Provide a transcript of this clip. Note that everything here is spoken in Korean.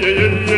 yeah, yeah, yeah.